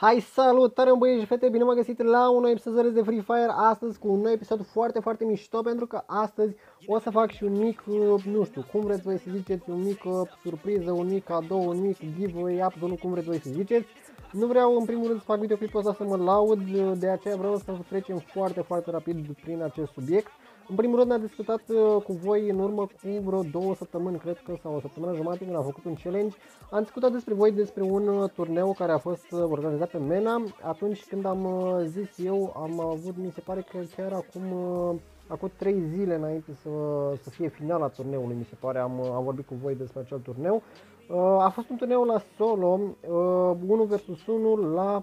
Hai salutare băieți și fete, bine m-am găsit la un nou episod de Free Fire Astăzi cu un nou episod foarte, foarte mișto Pentru că astăzi o să fac și un mic, nu știu, cum vreți voi să ziceți Un mic uh, surpriză, un mic cadou, un mic giveaway, absolut cum vreți voi să ziceți nu vreau în primul rând să fac videoclipul ăsta să mă laud, de aceea vreau să trecem foarte, foarte rapid prin acest subiect. În primul rând am discutat uh, cu voi în urmă cu vreo două săptămâni, cred că, sau o săptămână jumătate când am făcut un challenge. Am discutat despre voi despre un uh, turneu care a fost uh, organizat pe MENA. Atunci când am zis eu, am avut, mi se pare că chiar acum acum 3 zile înainte să, să fie finala turneului, mi se pare, am, am vorbit cu voi despre acel turneu. a fost un turneu la solo, 1 vs 1 la uh,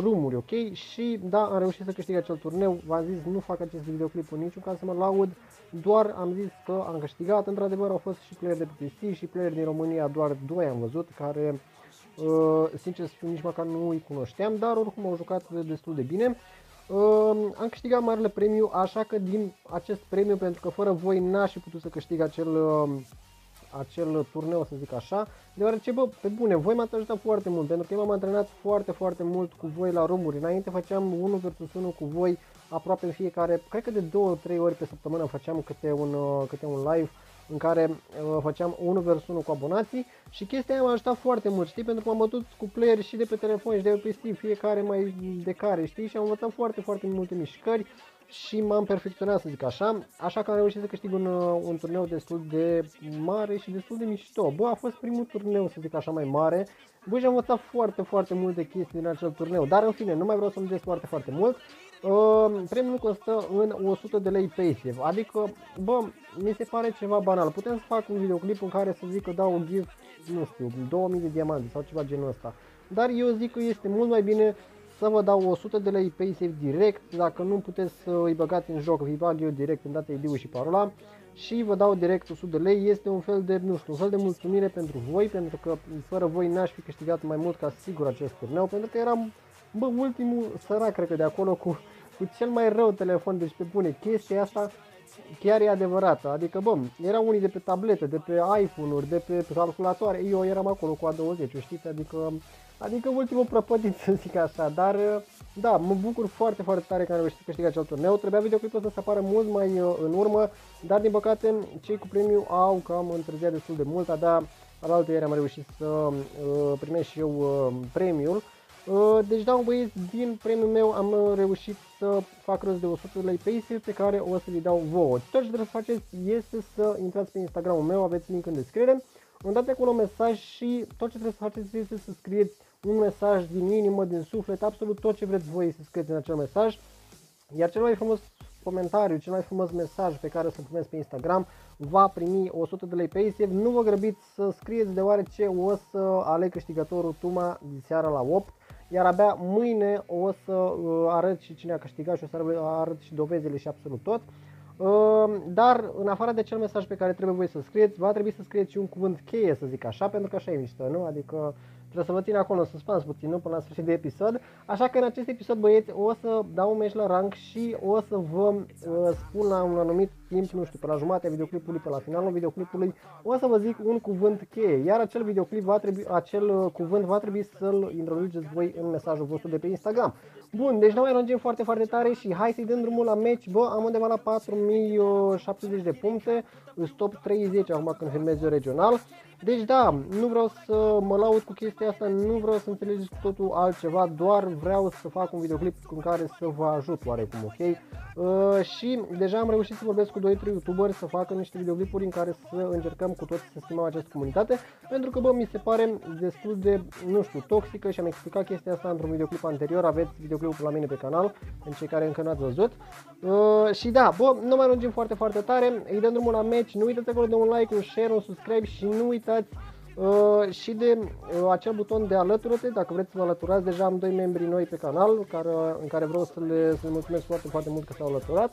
rumuri, ok? Și da, am reușit să câștig acel turneu, v-am zis, nu fac acest videoclip în niciun caz să mă laud, doar am zis că am câștigat, într-adevăr au fost și player de PC și player din România, doar doi am văzut, care uh, sincer să fiu nici măcar nu îi cunoșteam, dar oricum au jucat destul de bine. Uh, am câștigat marele premiu, așa că din acest premiu, pentru că fără voi n-aș fi putut să câștig acel uh, acel turneu, să zic așa, deoarece, bă, pe bune, voi m-ați ajutat foarte mult, pentru că eu m-am antrenat foarte, foarte mult cu voi la rumuri. Înainte făceam 1 vs 1 cu voi aproape în fiecare, cred că de 2-3 ori pe săptămână făceam câte un, uh, câte un live în care uh, făceam 1 vs 1 cu abonații și chestia aia m-a ajutat foarte mult, știi, pentru că m-am bătut cu player și de pe telefon și de pe PC, fiecare mai de care, știi, și am învățat foarte, foarte multe mișcări și m-am perfecționat, să zic așa, așa că am reușit să câștig un, uh, un turneu destul de mare și destul de mișto. Bă, a fost primul turneu, să zic așa, mai mare. Bă, și am învățat foarte, foarte multe chestii din acel turneu, dar în fine, nu mai vreau să mi foarte, foarte mult. Uh, premiul constă în 100 de lei passive, adică, bă, mi se pare ceva banal. Putem să fac un videoclip în care să zic că dau un gift, nu știu, 2000 de diamanți sau ceva genul ăsta. Dar eu zic că este mult mai bine să vă dau 100 de lei PaySafe direct, dacă nu puteți să îi băgați în joc, îi bag eu direct în data ID-ul și parola. Și vă dau direct 100 de lei, este un fel de, nu știu, un fel de mulțumire pentru voi, pentru că fără voi n-aș fi câștigat mai mult ca sigur acest turneu, pentru că eram, bă, ultimul sărac, cred că de acolo cu, cu cel mai rău telefon, deci pe bune, chestia asta chiar e adevărată, adică bă, erau unii de pe tablete, de pe iPhone-uri, de pe calculatoare, eu eram acolo cu A20, știți, adică Adică ultimul prăpădit să zic așa, dar da, mă bucur foarte, foarte tare că am reușit să câștig acel turneu. Trebuia videoclipul ăsta să apară mult mai uh, în urmă, dar din păcate cei cu premiu au cam întârziat destul de mult, abia alaltă ieri am reușit să uh, primesc și eu uh, premiul. Uh, deci da, băieți, din premiul meu am uh, reușit să fac rost de 100 de lei pe pe care o să vi dau vouă. Tot ce trebuie să faceți este să intrați pe Instagramul meu, aveți link în descriere, îmi dați acolo un mesaj și tot ce trebuie să faceți este să scrieți un mesaj din inimă, din suflet, absolut tot ce vreți voi să scrieți în acel mesaj. Iar cel mai frumos comentariu, cel mai frumos mesaj pe care o să primesc pe Instagram va primi 100 de lei pe ISEV. Nu vă grăbiți să scrieți deoarece o să aleg câștigătorul Tuma de seara la 8 iar abia mâine o să uh, arăt și cine a câștigat și o să arăt și dovezile și absolut tot. Uh, dar în afară de cel mesaj pe care trebuie voi să scrieți, va trebui să scrieți și un cuvânt cheie, să zic așa, pentru că așa e mișto, nu? Adică Trebuie să vă țin acolo în suspans puțin, nu? Până la sfârșit de episod. Așa că în acest episod, băieți, o să dau un meci la rank și o să vă uh, spun la un anumit timp, nu știu, pe la jumatea videoclipului, pe la finalul videoclipului, o să vă zic un cuvânt cheie. Iar acel videoclip va trebui, acel uh, cuvânt va trebui să-l introduceți voi în mesajul vostru de pe Instagram. Bun, deci nu mai rângem foarte, foarte tare și hai să-i dăm drumul la meci. Bă, am undeva la 4070 de puncte, top 30 acum când filmez eu regional. Deci da, nu vreau să mă laud cu chestia asta, nu vreau să înțelegeți cu totul altceva, doar vreau să fac un videoclip în care să vă ajut oarecum, ok? Uh, și deja am reușit să vorbesc cu 2-3 youtuberi să facă niște videoclipuri în care să încercăm cu toți să schimbăm această comunitate, pentru că bă, mi se pare destul de, nu știu, toxică și am explicat chestia asta într-un videoclip anterior, aveți videoclipul la mine pe canal, pentru cei care încă n-ați văzut. Uh, și da, bă, nu mai lungim foarte, foarte tare, îi dăm drumul la match, nu uitați acolo de un like, un share, un subscribe și nu uitați Uh, și de uh, acel buton de alătură-te, dacă vreți să vă alăturați, deja am doi membri noi pe canal care, în care vreau să le, să le mulțumesc foarte, foarte mult că s-au alăturat.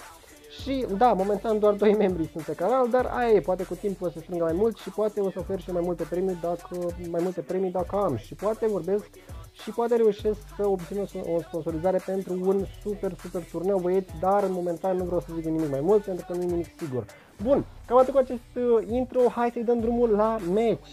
Și da, momentan doar doi membri sunt pe canal, dar aia e, poate cu timpul o să strângă mai mult și poate o să ofer și mai multe premii dacă, mai multe premii dacă am și poate vorbesc și poate reușesc să obțin o sponsorizare pentru un super, super turneu, băieți, dar în momentan nu vreau să zic nimic mai mult pentru că nu e nimic sigur. Bun, cam atât cu acest uh, intro, hai să-i dăm drumul la match.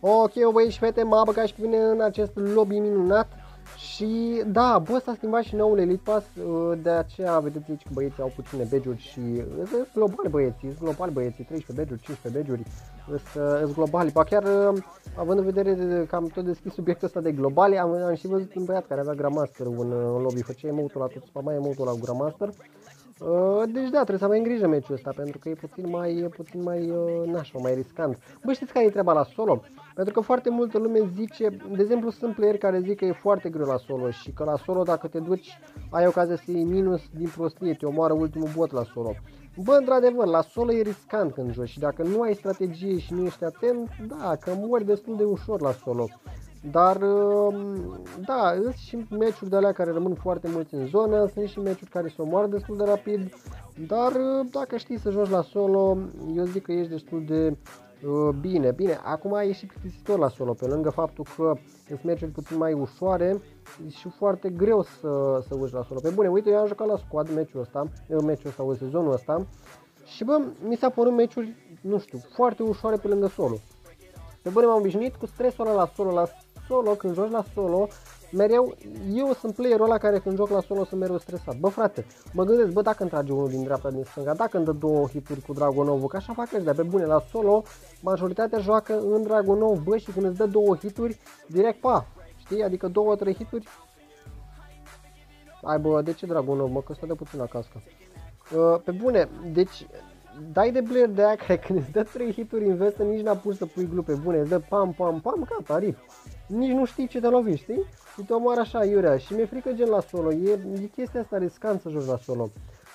Ok, băieți și fete, m-a băgat și pe mine în acest lobby minunat Și da, bă, s-a schimbat și noul Elite Pass, uh, de aceea vedeți aici că băieții au puține badge și sunt globali băieții, sunt globali băieții, 13 badge 15 badge sunt uh, globali. Ba chiar, uh, având în vedere că am tot deschis subiectul ăsta de globali, am, am și văzut un băiat care avea Grandmaster în, în lobby, făcea emotul la tot spama emotul la Grandmaster. Uh, deci da, trebuie să mai îngrijă meciul ăsta pentru că e puțin mai, e puțin mai uh, nașpa, mai riscant. Bă, știți care e treaba la solo? Pentru că foarte multă lume zice, de exemplu sunt player care zic că e foarte greu la solo și că la solo dacă te duci ai ocazia să iei minus din prostie, te omoară ultimul bot la solo. Bă, într-adevăr, la solo e riscant când joci și dacă nu ai strategie și nu ești atent, da, că mori destul de ușor la solo. Dar, um, da, sunt și meciuri de alea care rămân foarte mulți în zonă, sunt și meciuri care se omoară destul de rapid, dar uh, dacă știi să joci la solo, eu zic că ești destul de uh, bine. Bine, acum e și plictisitor la solo, pe lângă faptul că sunt meciuri puțin mai ușoare și foarte greu să, să uși la solo. Pe bune, uite, eu am jucat la squad meciul ăsta, uh, meciul ăsta, o sezonul ăsta, și bă, mi s-a părut meciuri, nu știu, foarte ușoare pe lângă solo. Pe bune m-am obișnuit cu stresul ăla la solo, la solo, când joci la solo, mereu, eu sunt playerul ăla care când joc la solo sunt mereu stresat. Bă frate, mă gândesc, bă dacă îmi trage unul din dreapta, din stânga, dacă îmi dă două hituri cu Dragonov, că așa fac ăștia, pe bune, la solo, majoritatea joacă în Dragonov, bă, și când îți dă două hituri, direct pa, știi, adică două, trei hituri, ai bă, de ce Dragonov, mă, că stă de puțin la cască. Uh, pe bune, deci dai de Blair de aia care când îți dă 3 hituri în vestă, nici n-a pus să pui glupe bune, îți dă pam, pam, pam, gata, rip. Nici nu știi ce te lovi, știi? Și te omoară așa iurea și mi-e frică gen la solo, e, e chestia asta riscant să joci la solo.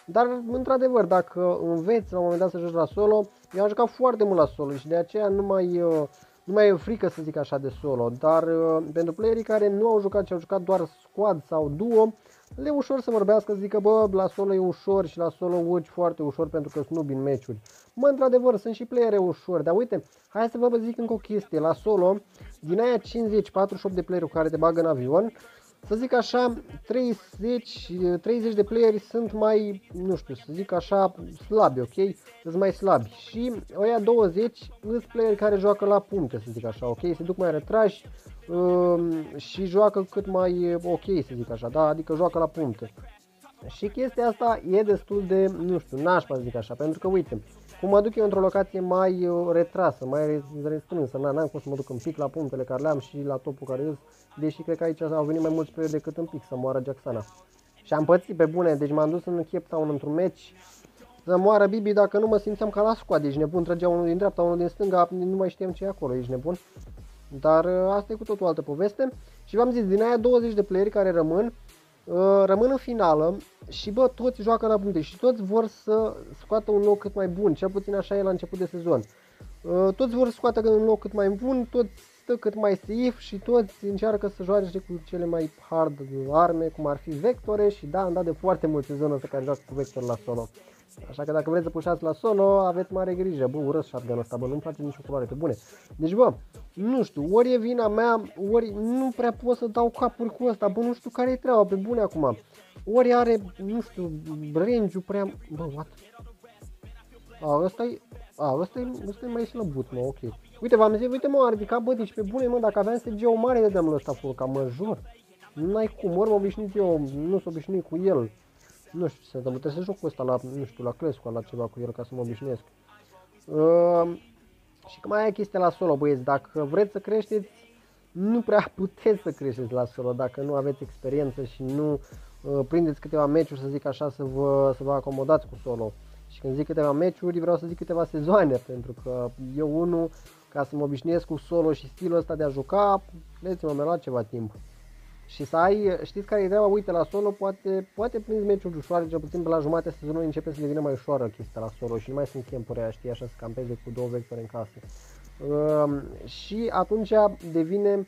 Dar, într-adevăr, dacă înveți la un moment dat să joci la solo, eu am jucat foarte mult la solo și de aceea nu mai, uh, nu mai e frică să zic așa de solo. Dar uh, pentru playerii care nu au jucat și au jucat doar squad sau duo, le e ușor să vorbească, să zică, bă, la solo e ușor și la solo urci foarte ușor pentru că sunt în meciuri. Mă, într-adevăr, sunt și playere ușor, dar uite, hai să vă zic încă o chestie. La solo, din aia 50-48 de playeri care te bagă în avion, să zic așa, 30, 30 de playeri sunt mai, nu știu, să zic așa, slabi, ok? Sunt mai slabi. Și oia 20 sunt playeri care joacă la puncte, să zic așa, ok? Se duc mai retrași um, și joacă cât mai ok, să zic așa, da? Adică joacă la puncte. Și chestia asta e destul de, nu știu, nașpa să zic așa, pentru că uite, cum mă duc eu într-o locație mai uh, retrasă, mai restrânsă, n-am cum să mă duc în pic la punctele care le am și la topul care îs, deși cred că aici au venit mai mulți pe decât în pic să moară Jacksana. Și am pățit pe bune, deci m-am dus în Cape Town într-un meci, să moară Bibi dacă nu mă simțeam ca la squad, ești nebun, trăgea unul din dreapta, unul din stânga, nu mai știam ce e acolo, ești nebun. Dar uh, asta e cu totul altă poveste. Și v-am zis, din aia 20 de playeri care rămân, Uh, rămân în finală și bă, toți joacă la puncte și toți vor să scoată un loc cât mai bun, cel puțin așa e la început de sezon. Uh, toți vor să scoată un loc cât mai bun, toți stă cât mai safe și toți încearcă să joace cu cele mai hard arme, cum ar fi vectore și da, am dat de foarte mult sezonul ăsta care joacă cu vector la solo. Așa că dacă vreți să pușați la solo, aveți mare grijă. Bă, urăsc shotgun ăsta, bă, nu-mi place nicio culoare pe bune. Deci, bă, nu știu, ori e vina mea, ori nu prea pot să dau capuri cu ăsta, bă, nu știu care e treaba, pe bune acum. Ori are, nu știu, range-ul prea... Bă, what? A, ăsta e... A, ăsta e, ăsta e mai slăbut, mă, ok. Uite, v-am zis, uite, mă, a ridicat, bă, deci pe bune, mă, dacă aveam SG-o mare, de dăm ăsta full, ca mă jur. Nu ai cum, ori mă obișnuit eu, nu s obișnuit cu el nu știu ce se întâmplă, trebuie să joc cu ăsta la, nu știu, la Crescu, la ceva cu el ca să mă obișnuiesc. Uh, și că mai e chestia la solo, băieți, dacă vreți să creșteți, nu prea puteți să creșteți la solo dacă nu aveți experiență și nu uh, prindeți câteva meciuri, să zic așa, să vă, să vă acomodați cu solo. Și când zic câteva meciuri, vreau să zic câteva sezoane, pentru că eu unul, ca să mă obișnuiesc cu solo și stilul ăsta de a juca, credeți-mă, mi-a luat ceva timp și să ai, știți care e ideea, uite la solo poate, poate prinzi meciuri ușoare, cel puțin pe la jumatea sezonului începe să devină mai ușoară chestia la solo și nu mai sunt campuri aia, știi, așa să campeze cu două vectori în casă. Uh, și atunci devine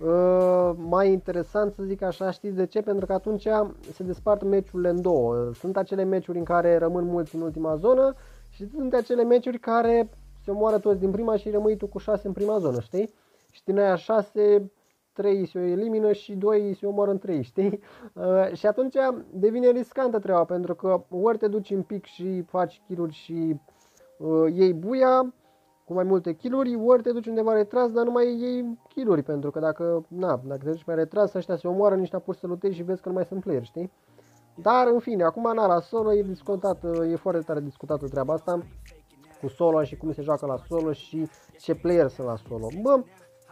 uh, mai interesant să zic așa, știți de ce? Pentru că atunci se despart meciurile în două. Sunt acele meciuri în care rămân mulți în ultima zonă și sunt acele meciuri care se omoară toți din prima și rămâi tu cu șase în prima zonă, știi? Și din aia șase 3 se o elimină și 2 se omoară în 3, știi? Uh, și atunci devine riscantă treaba, pentru că ori te duci în pic și faci kill și uh, iei buia, cu mai multe kill ori te duci undeva retras, dar nu mai iei kill pentru că dacă, na, dacă te duci mai retras, ăștia se omoară, nici n-a să lutezi și vezi că nu mai sunt player, știi? Dar, în fine, acum, na, la solo e discutat, e foarte tare discutată treaba asta cu solo și cum se joacă la solo și ce player sunt la solo. Bă,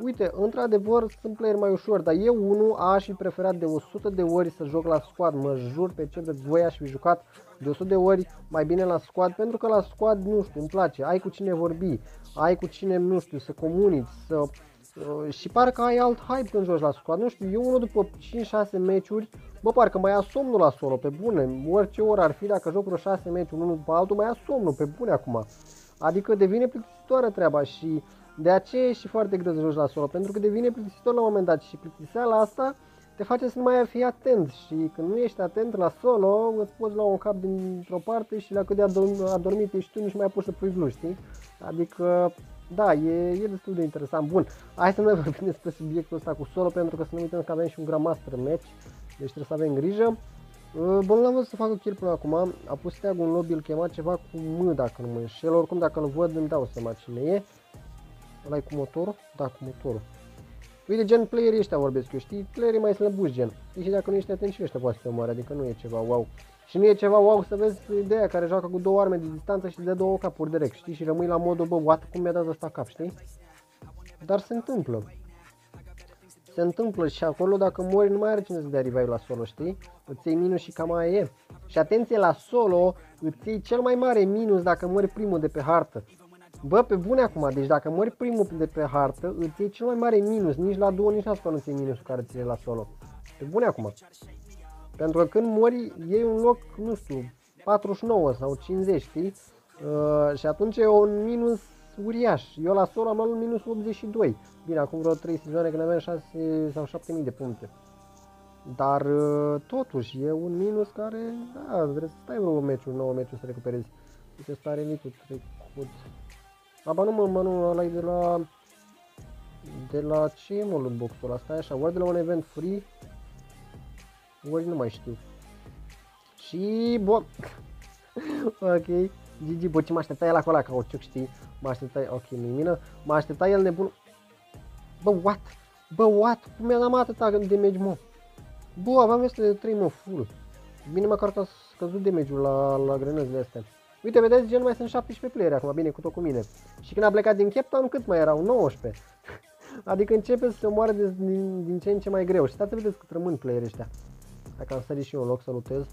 uite, într-adevăr sunt player mai ușor, dar eu unul aș fi preferat de 100 de ori să joc la squad, mă jur pe ce de voi aș fi jucat de 100 de ori mai bine la squad, pentru că la squad, nu știu, îmi place, ai cu cine vorbi, ai cu cine, nu știu, să comunici, să... Uh, și parcă ai alt hype când joci la squad, nu știu, eu unul după 5-6 meciuri, bă, parcă mai ia somnul la solo, pe bune, orice oră ar fi, dacă joc vreo 6 meciuri unul după altul, mai ia somnul, pe bune acum. Adică devine plictisitoare treaba și de aceea e și foarte greu să joci la solo, pentru că devine plictisitor la un moment dat și plictiseala asta te face să nu mai fi atent și când nu ești atent la solo, îți poți lua un cap dintr-o parte și la cât de adormit ești tu, nici mai poți să pui glu, știi? Adică, da, e, e destul de interesant. Bun, hai să nu mai vorbim despre subiectul ăsta cu solo, pentru că să nu uităm că avem și un Grandmaster match, deci trebuie să avem grijă. Bun, l-am văzut să facă kill până acum, a pus tag un lobby, îl chema ceva cu M dacă nu mă înșel, oricum dacă îl văd îmi dau seama cine e. ăla cu motorul? Da, cu motorul. Uite, gen playerii ăștia vorbesc eu, știi? Playerii mai slăbuși, gen. Și dacă nu ești atent și ăștia poate să te omoare, adică nu e ceva wow. Și nu e ceva wow să vezi ideea care joacă cu două arme de distanță și de două capuri direct, știi? Și rămâi la modul, bă, what, cum mi-a dat ăsta cap, știi? Dar se întâmplă. Se întâmplă și acolo dacă mori nu mai are cine să dea revive la solo, știi? Îți iei minus și cam aia e. Și atenție la solo, îți iei cel mai mare minus dacă mori primul de pe hartă. Bă, pe bune acum, deci dacă mori primul de pe hartă, îți iei cel mai mare minus, nici la duo, nici la solo nu minusul care ți la solo. Pe bune acum. Pentru că când mori, iei un loc, nu știu, 49 sau 50, știi? Uh, și atunci e un minus uriaș. Eu la solo am luat un minus 82. Bine, acum vreo 3 sezoane când aveam 6 sau 7000 de puncte. Dar uh, totuși e un minus care, da, trebuie să stai vreo meciuri, 9 meciuri să recuperezi. Uite, ăsta are mitul trecut. Aba nu mă, mă nu, ăla de la... De la ce e mă loot box-ul ăla? Stai așa, ori de la un event free, ori nu mai știu. Și, bă, ok, GG, bă, ce mă aștepta el acolo la cauciuc, știi? Mă aștepta, ok, mină, mă aștepta el nebun. Bă, what? Bă, what? Cum mi-a dat atâta damage, mă? Bă, aveam este de 3, mă, full. Bine măcar că a scăzut damage-ul la, la grenăzile astea. Uite, vedeți, gen mai sunt 17 player acum, bine, cu tot cu mine. Și când a plecat din Cape Town, cât mai erau? 19. adică începe să se omoare de, din, din ce în ce mai greu. Și stați să vedeți cât rămân player ăștia. Dacă am sărit și eu în loc să lutez.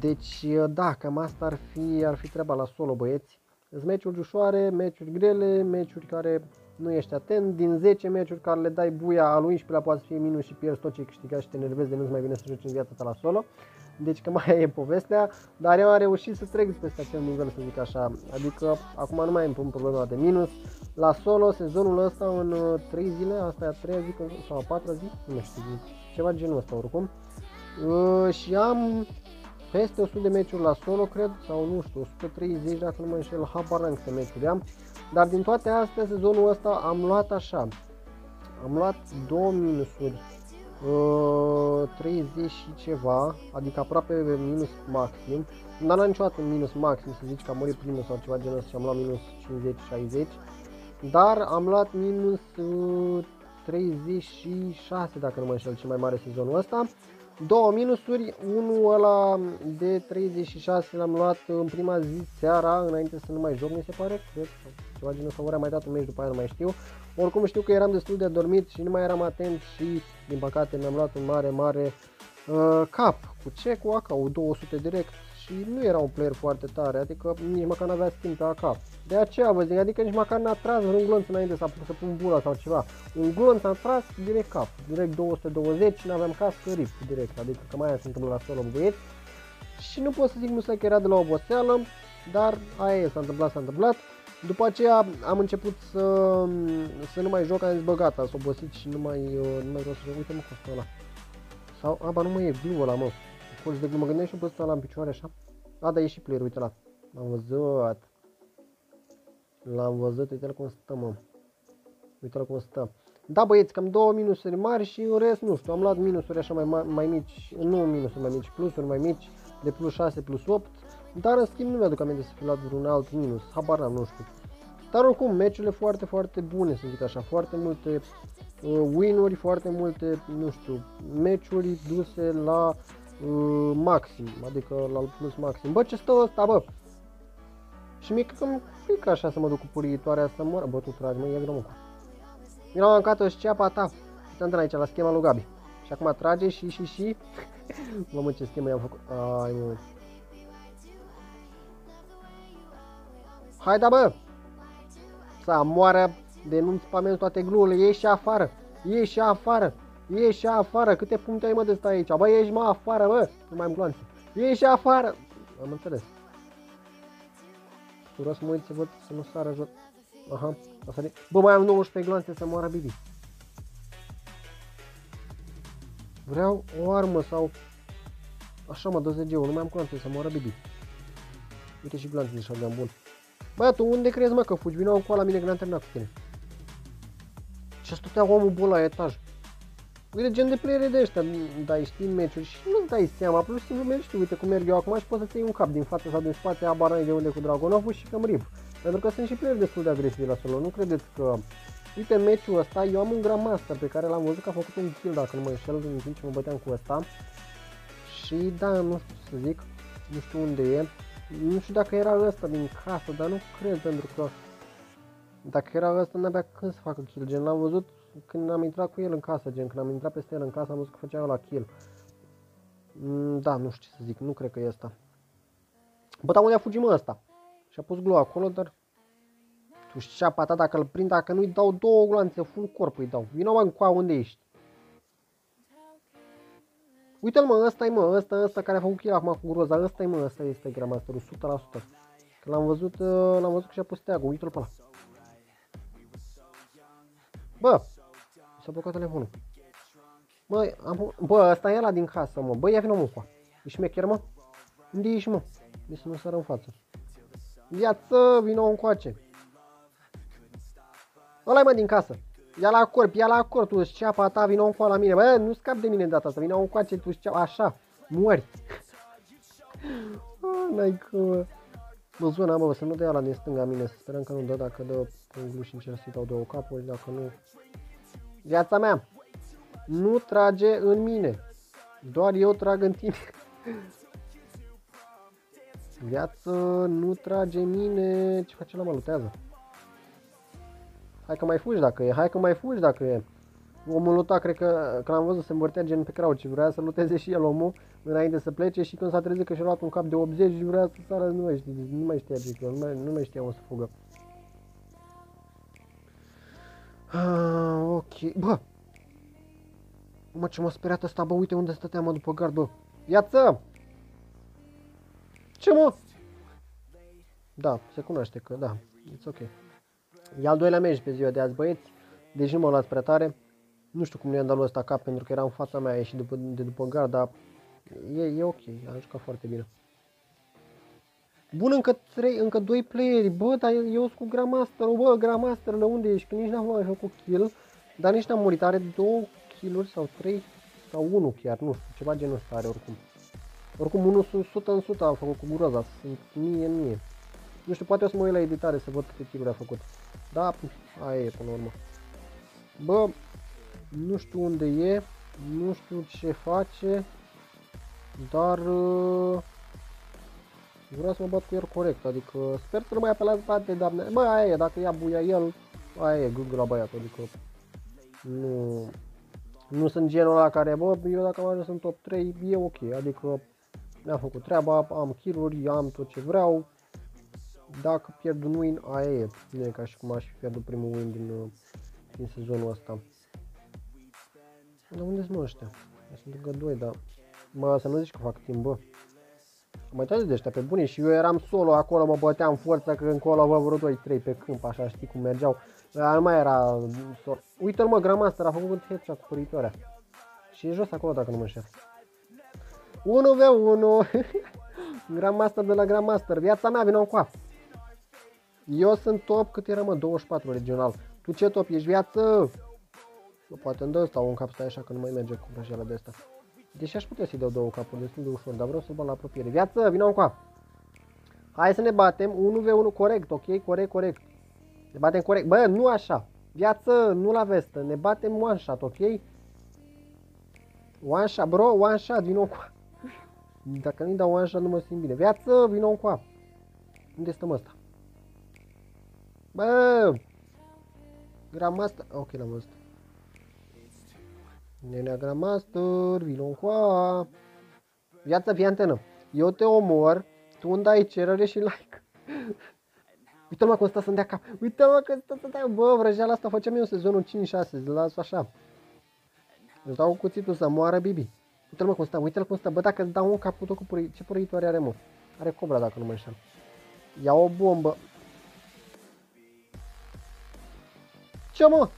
Deci, da, cam asta ar fi, ar fi treaba la solo, băieți. Sunt meciuri ușoare, meciuri grele, meciuri care nu ești atent. Din 10 meciuri care le dai buia, al 11-lea poate să fie minus și pierzi tot ce câștigat și te nervezi de nu mai bine să joci în viața ta la solo. Deci că mai e povestea, dar eu am reușit să trec peste acel nivel, să zic așa. Adică acum nu mai îmi pun problema de minus. La solo, sezonul ăsta în 3 uh, zile, asta e a 3 zi sau a 4 zi, nu știu, ceva genul ăsta oricum. Uh, și am peste 100 de meciuri la solo, cred, sau nu știu, 130 dacă nu mă înșel, habar n-am câte meciuri am. Dar din toate astea, sezonul ăsta am luat așa, am luat două minusuri, uh, 30 și ceva, adică aproape minus maxim. N-am luat niciodată minus maxim, să zici că am murit primul sau ceva genul ăsta și am luat minus 50-60. Dar am luat minus uh, 36, dacă nu mă înșel, cel mai mare sezonul ăsta. Două minusuri, unul ăla de 36 l-am luat în prima zi seara, înainte să nu mai joc, mi se pare, cred, ceva genul sau mai dat un meci după aia, nu mai știu. Oricum știu că eram destul de adormit și nu mai eram atent și, din păcate, mi-am luat un mare, mare uh, cap. Cu ce? Cu AK, 200 direct și nu era un player foarte tare, adică nici măcar n-avea schimb pe AK. De aceea vă zic, adică nici măcar n-a tras un glonț înainte să, să pun bula sau ceva. Un glonț a tras direct cap, direct 220 și n-aveam cască rip direct, adică că mai se întâmplă la solo băieți. Și nu pot să zic nu să că era de la oboseală, dar aia e, s-a întâmplat, s-a întâmplat. După aceea am început să, să nu mai joc, am zis bă gata, s-a obosit și nu mai, nu mai vreau să joc, uite mă costul ăla. Sau, aba nu mai e glue ăla mă, colț de glue, mă gândeam și pe ăsta la în picioare așa. A, da, e și player, uite la. L-am văzut. L-am văzut, uite-l cum stă, mă. Uite-l cum stă. Da, băieți, cam două minusuri mari și în rest, nu știu, am luat minusuri așa mai, mai mici, nu minusuri mai mici, plusuri mai mici, de plus 6, plus 8. Dar în schimb nu mi-aduc aminte să fi luat vreun alt minus, habar n-am, nu știu. Dar oricum, meciurile foarte, foarte bune, să zic așa, foarte multe uh, win-uri, foarte multe, nu știu, meciuri duse la uh, maxim, adică la plus maxim. Bă, ce stă ăsta, bă? Și mie cred că frică așa să mă duc cu puritoarea să mă... Bă, tu tragi, mă, ia vină mă cu. Vină mă, încată și ceapa ta. Uite aici, la schema lui Gabi. Și acum trage și, și, și... Mamă, ce schemă i-am făcut. Ai, mă. Hai da, bă! Să moară, denunț pe toate glurile, ieși afară, ieși afară, ieși afară, câte puncte ai mă de stai aici, bă, ieși mă afară, bă, nu mai am gloanțe, ieși afară, am înțeles. Vreau să mă uit să văd să nu sară jos. Aha, a sărit. Bă, mai am 19 gloanțe să moară Bibi. Vreau o armă sau... Așa mă, 20 eu, nu mai am gloanțe să moară Bibi. Uite și gloanțe de shotgun, bun. Bă, tu unde crezi, mă, că fugi? Vino cu la mine că n-am terminat cu tine. Ce stătea omul bun la etaj? Uite, gen de playere de ăștia, dai știi meciuri și nu dai seama, plus și simplu mergi, uite cum merg eu acum și poți să-ți iei un cap din față sau din spate, abar de unde cu Dragonov și cam rip. Pentru că sunt și playeri destul de agresivi la solo, nu credeți că... Uite, meciul ăsta, eu am un Grandmaster pe care l-am văzut că a făcut un kill, dacă nu mă înșel, în timp ce mă băteam cu ăsta. Și da, nu știu ce să zic, nu știu unde e, nu știu dacă era ăsta din casă, dar nu cred pentru că dacă era ăsta n-avea când să facă kill, gen l-am văzut când am intrat cu el în casă, gen când am intrat peste el în casă am văzut că făcea la kill. Mm, da, nu știu ce să zic, nu cred că e ăsta. Bă, dar unde a fugit mă ăsta? Și a pus glow acolo, dar tu știi ta dacă îl prind, dacă nu-i dau două gloanțe, full corp îi dau. Vino mă cu unde ești? Uite-l mă, ăsta e mă, ăsta, ăsta care a făcut kill acum cu roza, ăsta e mă, ăsta este Grandmasterul, 100%. Că l-am văzut, uh, l-am văzut că și-a pus teagul, uite-l pe ăla. Bă, s-a blocat telefonul. Bă, am, bă, ăsta e ăla din casă, mă. Bă, ia vină mă cu Ești șmecher, mă? Unde ești, mă? De să nu sară în față. Viață, vină încoace. ăla mă, din casă. Ia la corp, ia la corp, tu ceapa ta, vină un la mine. Bă, nu scap de mine data asta, vină un coace, tu ceapa, așa, mori. ah, n-ai cum. Mă zona, mă, să nu dea la din stânga mine, să sperăm că nu dă, dacă dă un glu și încerc să-i dau două capuri, dacă nu... Viața mea, nu trage în mine, doar eu trag în tine. Viață, nu trage în mine, ce face la mă, lutează. Hai că mai fugi dacă e, hai că mai fugi dacă e. Omul luta, cred că, când am văzut, se învârtea gen pe crouch, vrea să luteze și el omul înainte să plece și când s-a trezit că și-a luat un cap de 80 și vrea să sară, nu mai, știu, nu mai știa ce nu mai, nu mai știa unde să fugă. Ah, ok, bă! Mă, ce m-a speriat ăsta, bă, uite unde stăteam, mă, după gard, bă. Viață! Ce, mă? Da, se cunoaște că, da, it's ok. E al doilea meci pe ziua de azi, băieți. Deci nu mă luați prea tare. Nu știu cum nu i-am dat lui ăsta cap pentru că era în fața mea, ieșit după, de după gard, dar e, e ok, a jucat foarte bine. Bun, încă 3, încă 2 playeri, bă, dar eu sunt cu Grandmaster, bă, Grandmaster, la unde ești? Că nici n-am mai făcut kill, dar nici n-am murit, are 2 kill sau 3 sau 1 chiar, nu știu, ceva genul ăsta are oricum. Oricum, unul 100 în 100 a făcut cu groza, sunt mie în mie. Nu știu, poate o să mă uit la editare să văd câte kill a făcut. Da, aia e până la urmă. Bă, nu știu unde e, nu știu ce face, dar uh, vreau să mă bat cu el corect, adică sper să nu mai apelați spate, dar bă, aia e, dacă ia buia el, aia e, gângă la băiatul, adică nu, nu sunt genul ăla care, bă, eu dacă am ajuns în top 3, e ok, adică mi-am făcut treaba, am kill am tot ce vreau, dacă pierd un win, aia e. Nu e ca și cum aș fi pierdut primul win din, uh, din sezonul ăsta. Dar unde sunt ăștia? Sunt încă doi, dar... Mă, să nu zici că fac timp, bă. Mai tare de ăștia pe bune și eu eram solo acolo, mă băteam forța că încolo vă vreo 2-3 pe câmp, așa știi cum mergeau. Dar nu mai era sor. Uite-l mă, Grandmaster a făcut headshot cu păritoarea. Și e jos acolo dacă nu mă înșel. 1v1 Grandmaster de la Grandmaster, viața mea, vină cu eu sunt top, cât era mă, 24 regional. Tu ce top ești viață? Bă, poate îmi dă ăsta un cap, stai așa că nu mai merge cu vrăjeala de asta. Deși aș putea să-i dau două capuri destul de ușor, dar vreau să-l bag la apropiere. Viață, vină cu Hai să ne batem 1v1 corect, ok? Corect, corect. Ne batem corect. Bă, nu așa. Viață, nu la vestă. Ne batem one shot, ok? One shot, bro, one shot, vino cu Dacă nu-i dau one shot, nu mă simt bine. Viață, vino cu Unde stăm ăsta? Bă! Gramaster... Ok, l-am văzut. Nenea Gramaster, vino cu Viața, fii antenă. Eu te omor, tu îmi dai cerere și like. Uite-mă cum stă să-mi dea cap. Uite-mă că stă să dea. Bă, vrăjeala asta făceam eu sezonul 5-6. Las așa. Îți dau cuțitul să moară Bibi. Uite-l cum stă, uite-l cum stă. Bă, dacă îți dau un cap cu tot cu puri... Ce puritoare are, mă? Are cobra, dacă nu mă înșel. Ia o bombă. Ce, mă?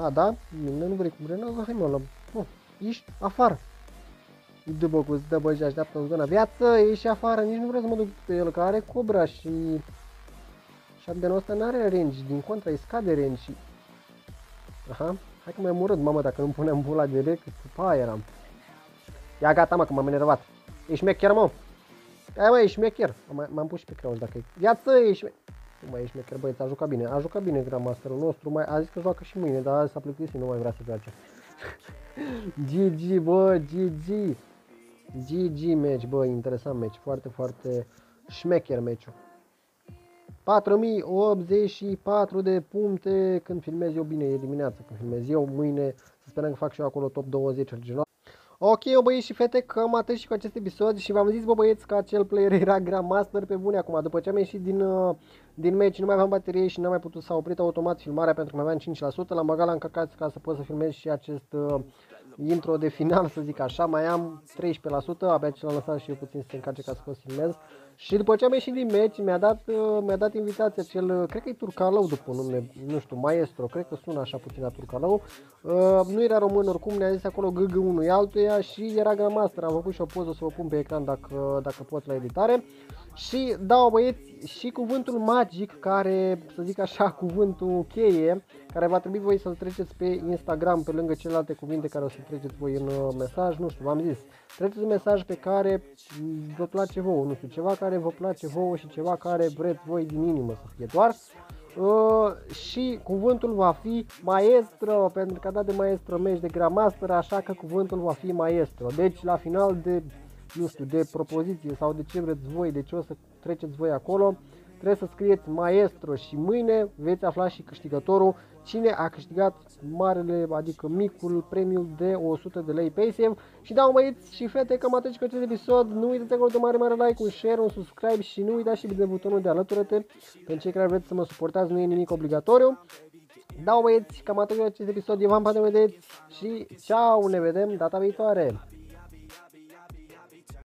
A, da? Nu, nu vrei cu grenada? Hai, mă, la... Mă, ești afară. După cum stă bă și așteaptă în zona viață, ieși afară, nici nu vreau să mă duc pe el, că are cobra și... Shotgun-ul ăsta n-are range, din contra îi scade range și... Aha, hai că mai murât, mamă, dacă nu puneam bula de rec, pa eram. Ia gata, mă, că m-am enervat. Ești șmecher, mă? Hai, mă, ești șmecher. M-am pus și pe creuz dacă e. Viață, ești mecher. Nu mai ești mecher, băieți, a jucat bine. A jucat bine Grandmasterul nostru, mai, a zis că joacă și mâine, dar s-a plictisit, nu mai vrea să joace. GG, bă, GG. GG match, bă, interesant match, foarte, foarte șmecher match-ul. 4084 de puncte când filmez eu bine, e dimineața când filmez eu, mâine să sperăm că fac și eu acolo top 20 original. Ok, eu băieți și fete, cam atât și cu acest episod și v-am zis, bă băieți, că acel player era Grandmaster pe bune acum. După ce am ieșit din, uh, din match, nu mai aveam baterie și n-am mai putut să oprit automat filmarea pentru că mai aveam 5%. L-am băgat la încărcat ca să pot să filmez și acest uh, intro de final, să zic așa. Mai am 13%, abia ce l-am lăsat și eu puțin să se încarce ca să pot să filmez. Și după ce am ieșit din meci, mi-a dat, uh, mi-a dat invitația cel, uh, cred că e Turcalău după nume, nu știu, maestro, cred că sună așa puțin la Turcalău. Uh, nu era român oricum, ne-a zis acolo GG1 altuia și era Grandmaster, am făcut și o poză să o pun pe ecran dacă, dacă pot la editare. Și da, băieți, și cuvântul magic, care, să zic așa, cuvântul cheie, care va trebui voi să-l treceți pe Instagram pe lângă celelalte cuvinte care o să treceți voi în uh, mesaj, nu știu, v-am zis, treceți un mesaj pe care vă place vouă, nu știu, ceva care vă place vouă și ceva care vreți voi din inimă să fie doar. Uh, și cuvântul va fi maestro, pentru că a dat de maestro meci de gramaster, așa că cuvântul va fi maestro. Deci la final de nu știu, de propoziție sau de ce vreți voi, de ce o să treceți voi acolo, trebuie să scrieți maestro și mâine veți afla și câștigătorul cine a câștigat marele, adică micul premiu de 100 de lei PaySave. Și da, băieți și fete, cam atât cu acest episod. Nu uitați acolo de mare, mare like, un share, un subscribe și nu uitați și de butonul de alătură-te. Pentru cei care vreți să mă suportați, nu e nimic obligatoriu. Da, băieți, cam atât cu acest episod. Eu v-am vedeți și ceau, ne vedem data viitoare.